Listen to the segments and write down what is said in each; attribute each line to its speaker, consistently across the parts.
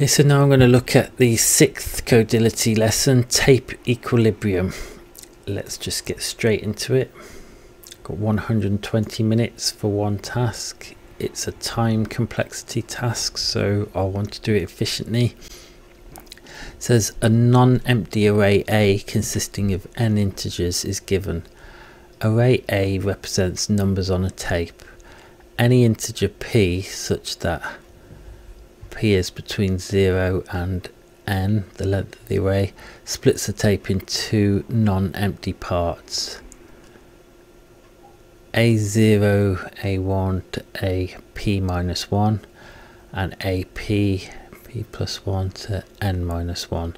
Speaker 1: Okay, so now I'm going to look at the sixth Codility lesson, tape equilibrium. Let's just get straight into it. Got 120 minutes for one task. It's a time complexity task, so I'll want to do it efficiently. It says a non-empty array A consisting of n integers is given. Array A represents numbers on a tape. Any integer p such that p is between 0 and n, the length of the array, splits the tape in two non-empty parts. A0, A1 to AP minus 1 and AP, P plus 1 to N minus 1.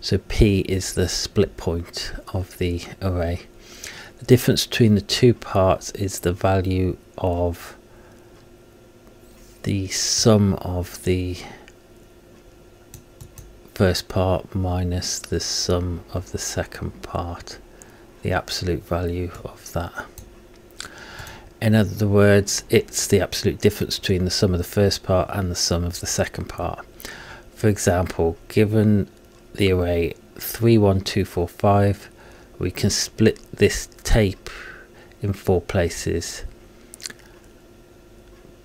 Speaker 1: So P is the split point of the array. The difference between the two parts is the value of the sum of the first part minus the sum of the second part, the absolute value of that. In other words, it's the absolute difference between the sum of the first part and the sum of the second part. For example, given the array 31245, we can split this tape in four places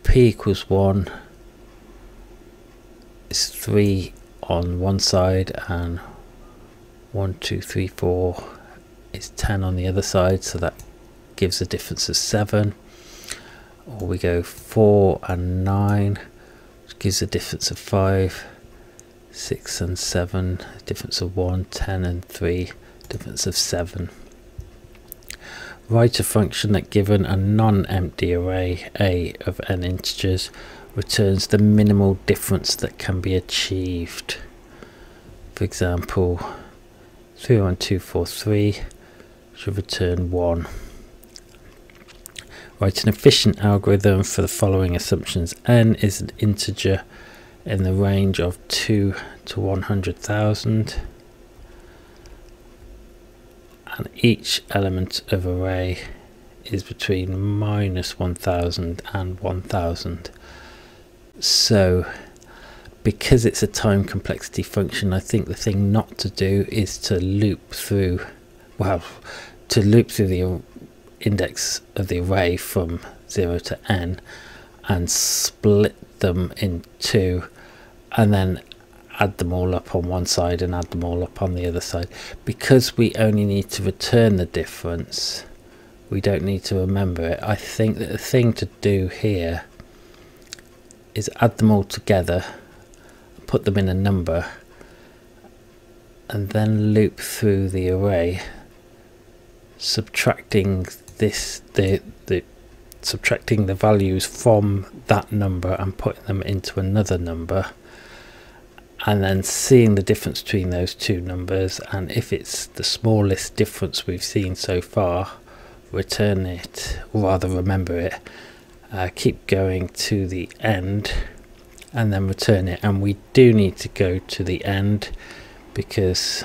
Speaker 1: p equals 1 is 3 on one side and 1 2 3 4 is 10 on the other side so that gives a difference of 7 or we go 4 and 9 which gives a difference of 5 6 and 7 difference of 1 10 and 3 difference of 7 Write a function that given a non-empty array A of n integers returns the minimal difference that can be achieved. For example, 31243 should return 1. Write an efficient algorithm for the following assumptions. n is an integer in the range of 2 to 100,000 and each element of array is between minus 1000 and 1000 so because it's a time complexity function I think the thing not to do is to loop through well to loop through the index of the array from 0 to n and split them in two and then add them all up on one side and add them all up on the other side. Because we only need to return the difference, we don't need to remember it. I think that the thing to do here is add them all together, put them in a number, and then loop through the array, subtracting this the the subtracting the values from that number and putting them into another number and then seeing the difference between those two numbers and if it's the smallest difference we've seen so far return it or rather remember it uh, keep going to the end and then return it. And we do need to go to the end because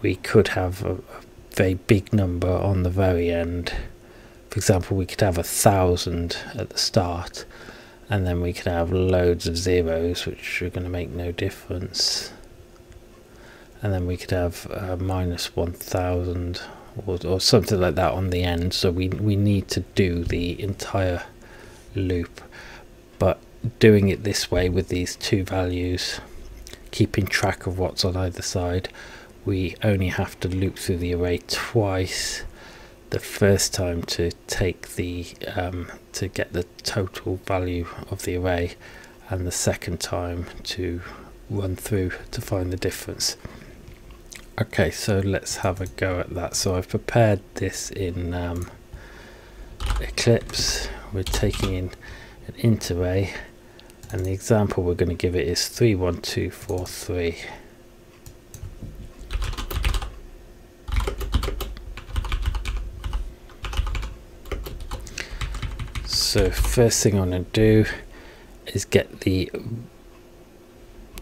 Speaker 1: we could have a, a very big number on the very end. For example we could have a thousand at the start and then we can have loads of zeros which are going to make no difference. And then we could have uh, minus 1000 or, or something like that on the end. So we, we need to do the entire loop. But doing it this way with these two values keeping track of what's on either side we only have to loop through the array twice the first time to take the um, to get the total value of the array and the second time to run through to find the difference. Okay so let's have a go at that. So I've prepared this in um, Eclipse. We're taking in an int array and the example we're going to give it is 31243 so first thing I'm going to do is get the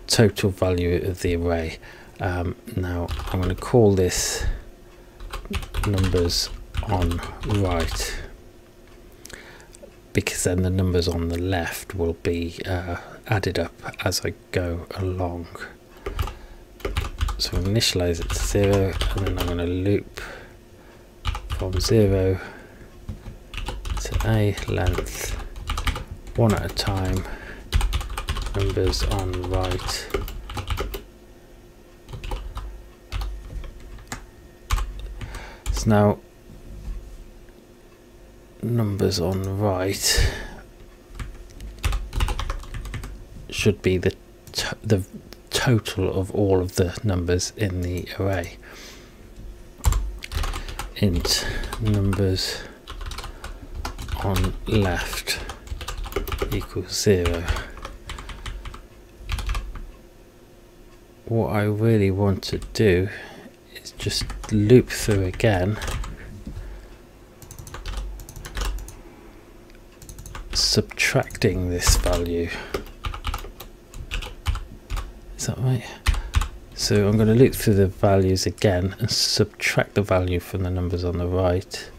Speaker 1: total value of the array um, now I'm going to call this numbers on right because then the numbers on the left will be uh, added up as I go along. So initialize it to zero and then I'm going to loop from zero a length one at a time. Numbers on right. So now numbers on right should be the the total of all of the numbers in the array. Int numbers on left equals zero. What I really want to do is just loop through again. Subtracting this value. Is that right? So I'm going to loop through the values again and subtract the value from the numbers on the right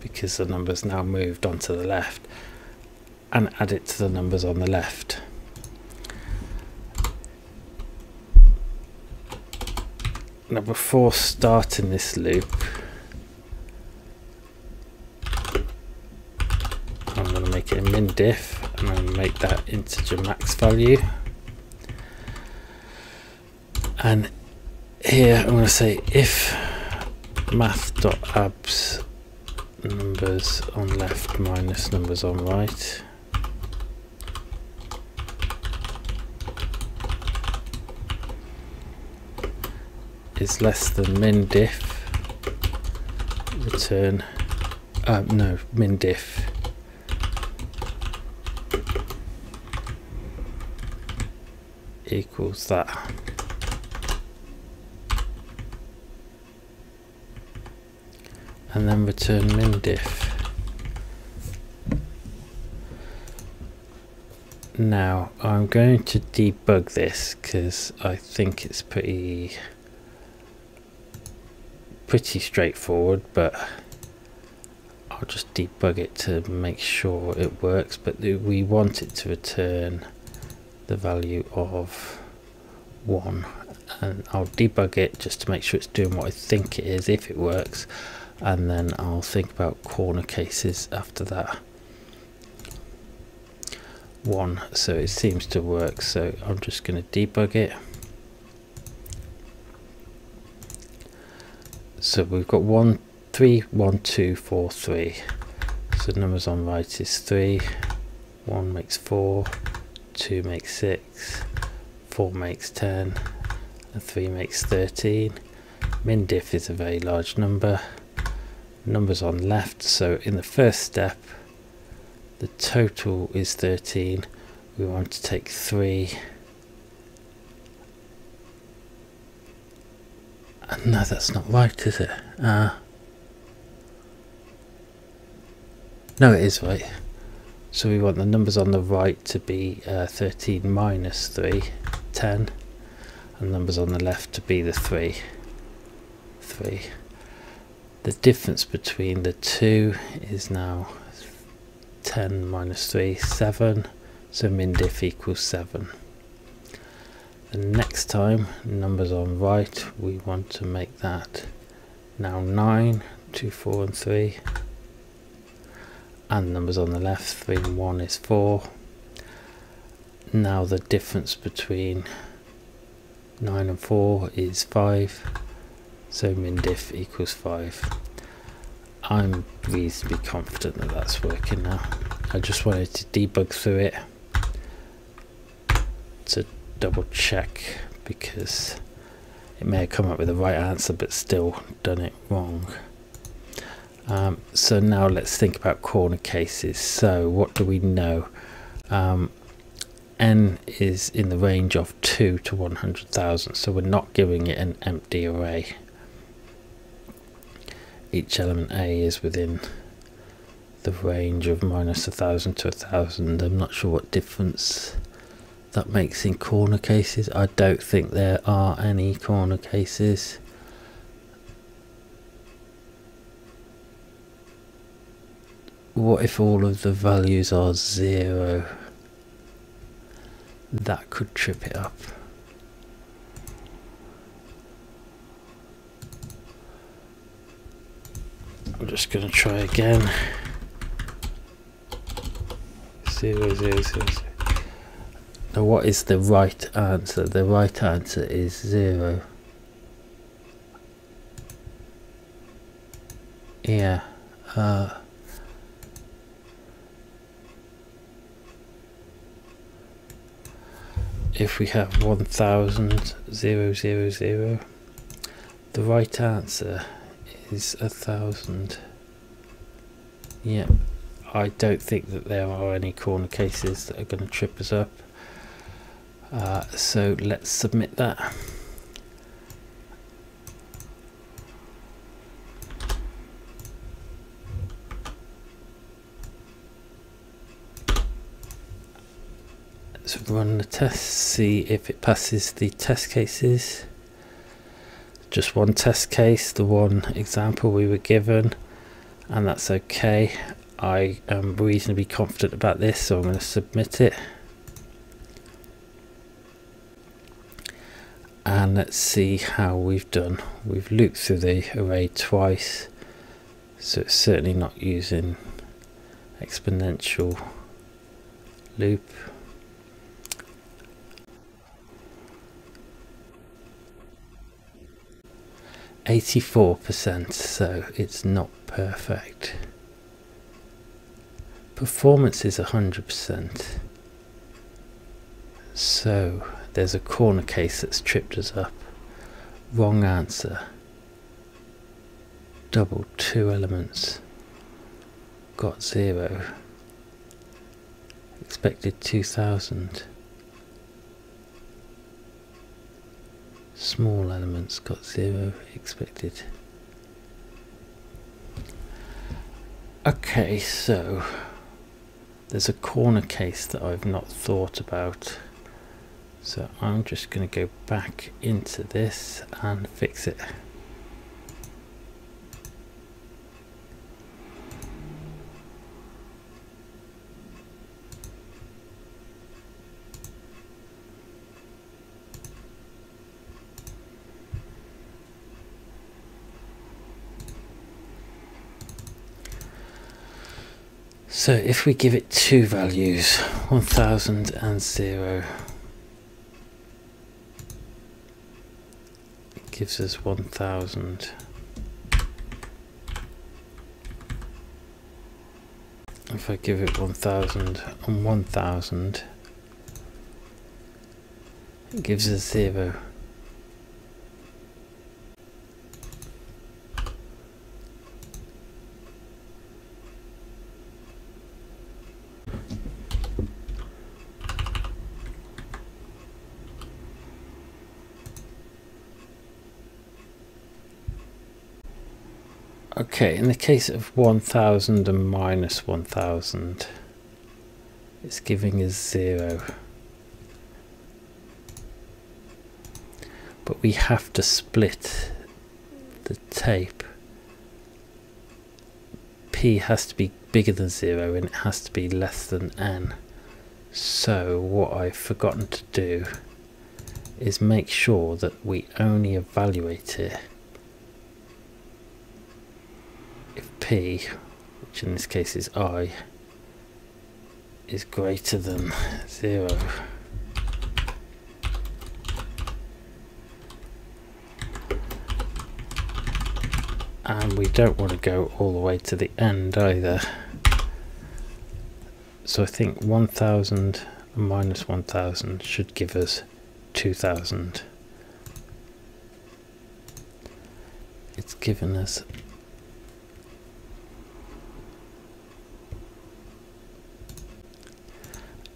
Speaker 1: because the numbers now moved onto the left and add it to the numbers on the left. Now before starting this loop I'm going to make it a min diff and I'm make that integer max value. And here I'm going to say if math.abs numbers on left minus numbers on right. Is less than min diff return uh, no min diff equals that and then return min diff now I'm going to debug this because I think it's pretty pretty straightforward but I'll just debug it to make sure it works. But we want it to return the value of 1 and I'll debug it just to make sure it's doing what I think it is if it works and then I'll think about corner cases after that. One so it seems to work so I'm just going to debug it. So we've got one three one two four three. So numbers on right is three. One makes four two makes six four makes ten and three makes 13 min diff is a very large number numbers on left so in the first step the total is 13 we want to take 3 no, that's not right, is it? Uh, no, it is right. So we want the numbers on the right to be uh, 13 minus 3, 10, and numbers on the left to be the 3, 3. The difference between the two is now 10 minus 3, 7, so min diff equals 7. The next time numbers on right we want to make that now 9 2 4 and 3 and numbers on the left 3 and 1 is 4 now the difference between 9 and 4 is 5 so min diff equals 5 I'm reasonably confident that that's working now I just wanted to debug through it to double check because it may have come up with the right answer but still done it wrong. Um, so now let's think about corner cases. So what do we know? Um, n is in the range of 2 to 100,000 so we're not giving it an empty array. Each element A is within the range of minus a 1,000 to a 1,000. I'm not sure what difference that makes in corner cases. I don't think there are any corner cases. what if all of the values are zero? That could trip it up. I'm just going to try again. Zero, zero, zero, zero. Now what is the right answer? The right answer is zero. Yeah. Uh, if we have 1000 000 the right answer is a thousand. Yeah I don't think that there are any corner cases that are going to trip us up. Uh, so let's submit that. Let's run the test, see if it passes the test cases. Just one test case, the one example we were given, and that's okay. I am reasonably confident about this, so I'm going to submit it. And let's see how we've done. We've looped through the array twice, so it's certainly not using exponential loop. 84%, so it's not perfect. Performance is 100%. So there's a corner case that's tripped us up. Wrong answer. Double two elements. Got zero. Expected 2000. Small elements got zero expected. Okay, so there's a corner case that I've not thought about. So I'm just going to go back into this and fix it. So if we give it two values, 1000 and 0, it gives us 1000. If I give it 1000 and 1000, it gives us 0. Okay, in the case of 1000 and minus 1000, it's giving us 0. But we have to split the tape. P has to be bigger than 0 and it has to be less than n. So what I've forgotten to do is make sure that we only evaluate it p, which in this case is i, is greater than 0. And we don't want to go all the way to the end either. So I think 1000 minus 1000 should give us 2000. It's given us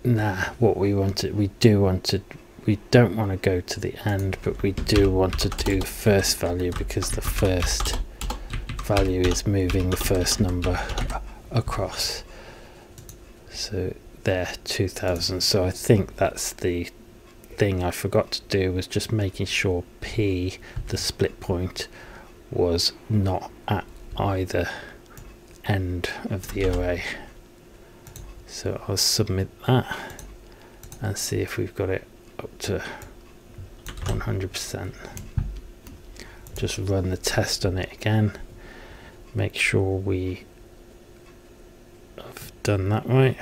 Speaker 1: nah what we wanted we do want to we don't want to go to the end but we do want to do first value because the first value is moving the first number across so there 2000 so I think that's the thing I forgot to do was just making sure P the split point was not at either end of the array. So I'll submit that and see if we've got it up to 100%. Just run the test on it again. Make sure we have done that right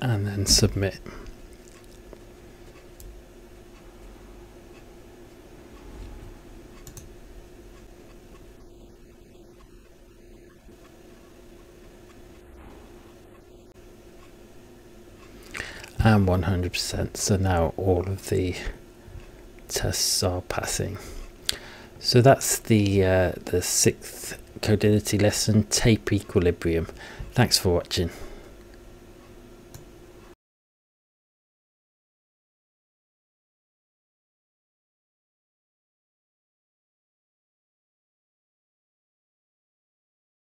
Speaker 1: and then submit. And 100% so now all of the tests are passing. So that's the uh, the sixth codility lesson tape equilibrium. Thanks for watching